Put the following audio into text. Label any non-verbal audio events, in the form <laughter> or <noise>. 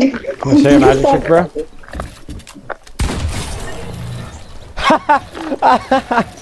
I'm gonna say a magic trick, bro? <laughs>